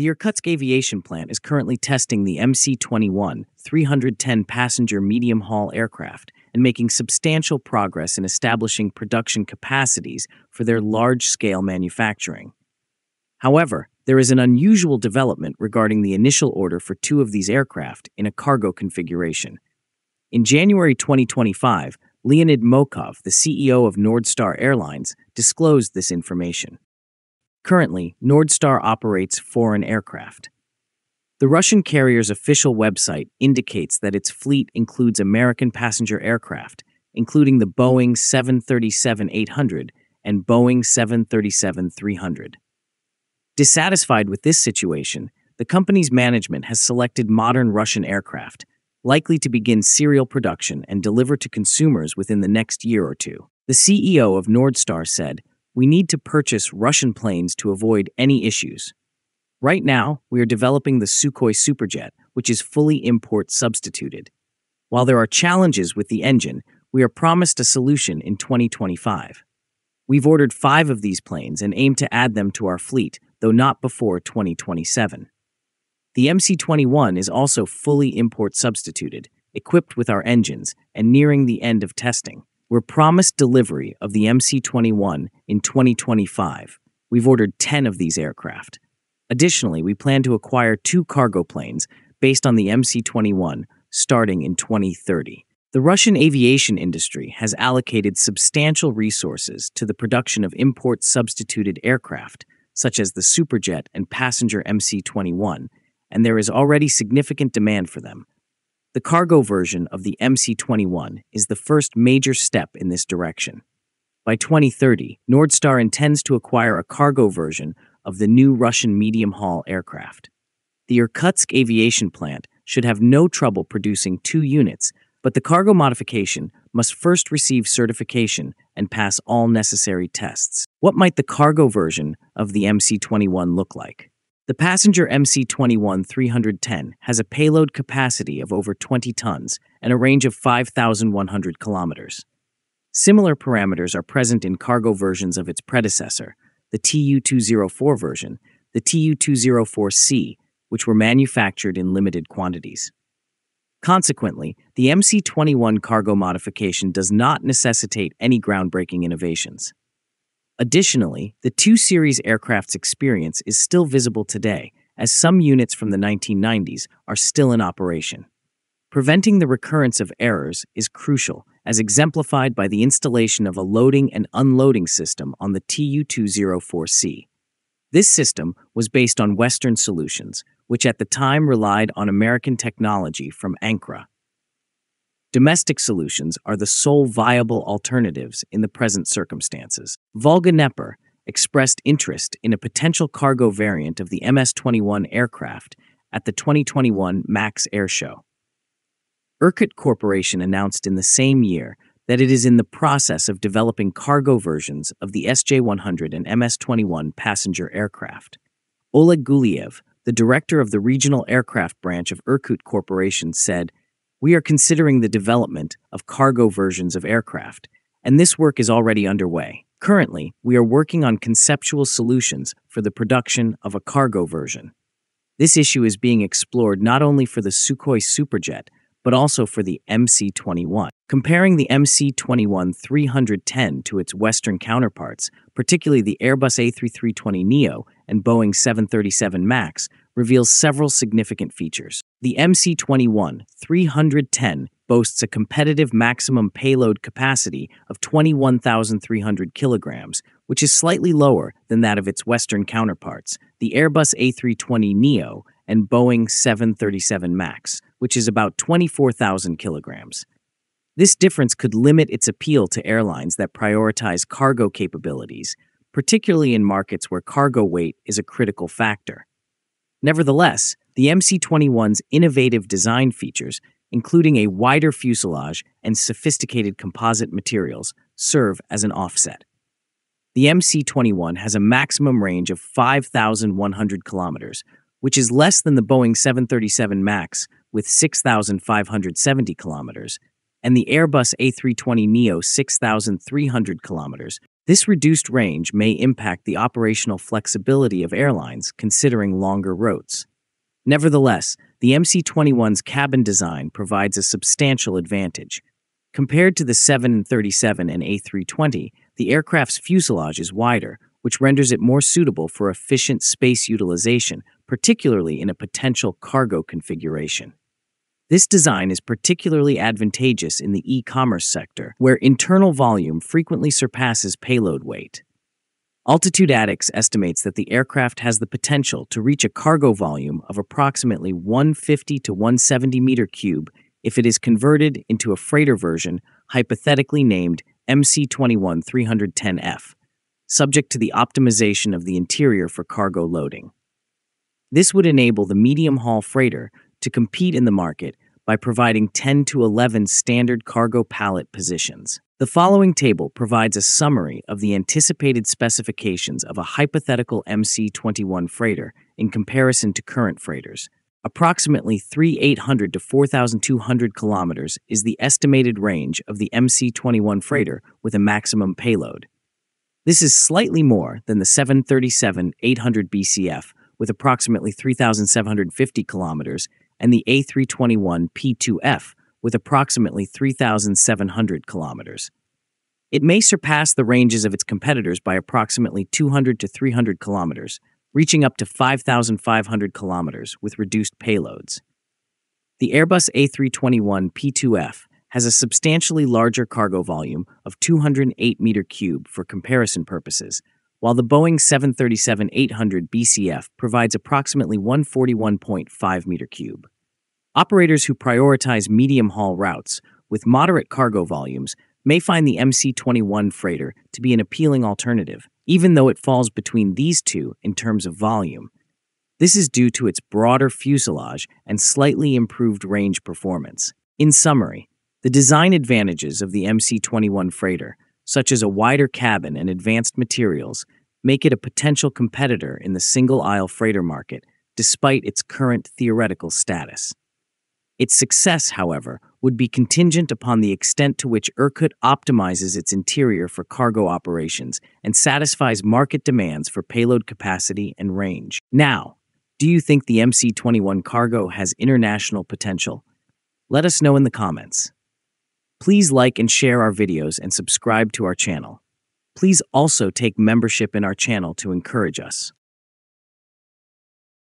The Irkutsk Aviation Plant is currently testing the MC 21 310 passenger medium haul aircraft and making substantial progress in establishing production capacities for their large scale manufacturing. However, there is an unusual development regarding the initial order for two of these aircraft in a cargo configuration. In January 2025, Leonid Mokhov, the CEO of Nordstar Airlines, disclosed this information. Currently, Nordstar operates foreign aircraft. The Russian carrier's official website indicates that its fleet includes American passenger aircraft, including the Boeing 737 800 and Boeing 737 300. Dissatisfied with this situation, the company's management has selected modern Russian aircraft, likely to begin serial production and deliver to consumers within the next year or two. The CEO of Nordstar said, We need to purchase Russian planes to avoid any issues. Right now, we are developing the Sukhoi Superjet, which is fully import substituted. While there are challenges with the engine, we are promised a solution in 2025. We've ordered five of these planes and aim to add them to our fleet, though not before 2027. The MC 21 is also fully import substituted, equipped with our engines, and nearing the end of testing. We're promised delivery of the MC 21 in 2025. We've ordered 10 of these aircraft. Additionally, we plan to acquire two cargo planes based on the MC 21 starting in 2030. The Russian aviation industry has allocated substantial resources to the production of import substituted aircraft, such as the Superjet and passenger MC 21, and there is already significant demand for them. The cargo version of the MC 21 is the first major step in this direction. By 2030, Nordstar intends to acquire a cargo version of the new Russian medium haul aircraft. The Irkutsk aviation plant should have no trouble producing two units, but the cargo modification must first receive certification and pass all necessary tests. What might the cargo version of the MC 21 look like? The passenger MC 21 310 has a payload capacity of over 20 tons and a range of 5,100 kilometers. Similar parameters are present in cargo versions of its predecessor, the TU204 version, the TU204C, which were manufactured in limited quantities. Consequently, the MC21 cargo modification does not necessitate any groundbreaking innovations. Additionally, the Tu Series aircraft's experience is still visible today, as some units from the 1990s are still in operation. Preventing the recurrence of errors is crucial, as exemplified by the installation of a loading and unloading system on the TU204C. This system was based on Western solutions, which at the time relied on American technology from Ancra. Domestic solutions are the sole viable alternatives in the present circumstances. Volga Dnepr expressed interest in a potential cargo variant of the MS 21 aircraft at the 2021 MAKS Air Show. Irkut Corporation announced in the same year that it is in the process of developing cargo versions of the SJ 100 and MS 21 passenger aircraft. Oleg Guliev, the director of the regional aircraft branch of Irkut Corporation, said, We are considering the development of cargo versions of aircraft, and this work is already underway. Currently, we are working on conceptual solutions for the production of a cargo version. This issue is being explored not only for the Sukhoi Superjet, but also for the MC-21. Comparing the MC-21 310 to its Western counterparts, particularly the Airbus A320neo and Boeing 737 MAX, reveals several significant features. The MC-21 310 boasts a competitive maximum payload capacity of 21,300 kilograms, which is slightly lower than that of its Western counterparts, the Airbus A320neo and Boeing 737 MAX, which is about 24,000 kilograms. This difference could limit its appeal to airlines that prioritize cargo capabilities, particularly in markets where cargo weight is a critical factor. Nevertheless, the MC21's innovative design features, including a wider fuselage and sophisticated composite materials, serve as an offset. The MC21 has a maximum range of 5,100 kilometers, which is less than the Boeing 737 MAX with 6,570 kilometers, and the Airbus A320neo 6,300 kilometers, this reduced range may impact the operational flexibility of airlines considering longer routes. Nevertheless, the MC-21's cabin design provides a substantial advantage. Compared to the 737 and A320, the aircraft's fuselage is wider, which renders it more suitable for efficient space utilization, particularly in a potential cargo configuration. This design is particularly advantageous in the e commerce sector, where internal volume frequently surpasses payload weight. Altitude Addicts estimates that the aircraft has the potential to reach a cargo volume of approximately 150 to 170 meter cube if it is converted into a freighter version hypothetically named MC21 310F subject to the optimization of the interior for cargo loading. This would enable the medium haul freighter to compete in the market by providing 10 to 11 standard cargo pallet positions. The following table provides a summary of the anticipated specifications of a hypothetical MC21 freighter in comparison to current freighters. Approximately 3,800 to 4,200 kilometers is the estimated range of the MC21 freighter with a maximum payload. This is slightly more than the 737 800 BCF with approximately 3,750 kilometers and the A321 P2F with approximately 3,700 kilometers. It may surpass the ranges of its competitors by approximately 200 to 300 kilometers, reaching up to 5,500 kilometers with reduced payloads. The Airbus A321 P2F has a substantially larger cargo volume of 208 meter cube for comparison purposes, while the Boeing 737-800 BCF provides approximately 141.5 meter cube. Operators who prioritize medium-haul routes with moderate cargo volumes may find the MC-21 freighter to be an appealing alternative, even though it falls between these two in terms of volume. This is due to its broader fuselage and slightly improved range performance. In summary, the design advantages of the MC21 freighter, such as a wider cabin and advanced materials, make it a potential competitor in the single aisle freighter market, despite its current theoretical status. Its success, however, would be contingent upon the extent to which Irkut optimizes its interior for cargo operations and satisfies market demands for payload capacity and range. Now, do you think the MC 21 cargo has international potential? Let us know in the comments. Please like and share our videos and subscribe to our channel. Please also take membership in our channel to encourage us.